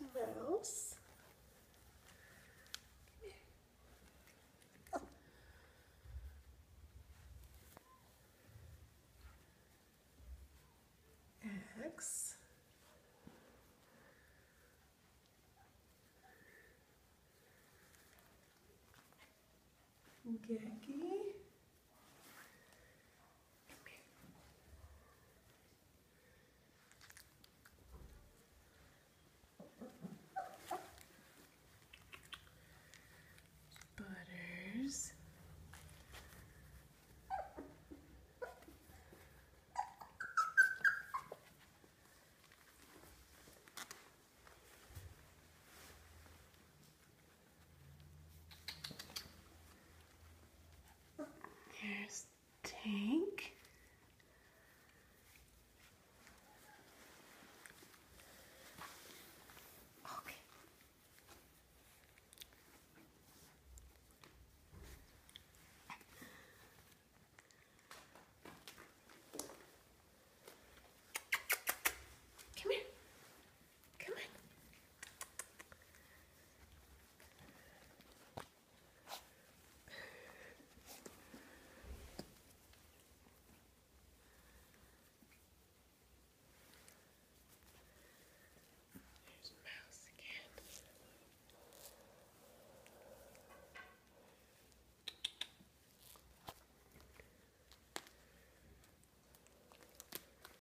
Mouse. X. Gecky. Tank.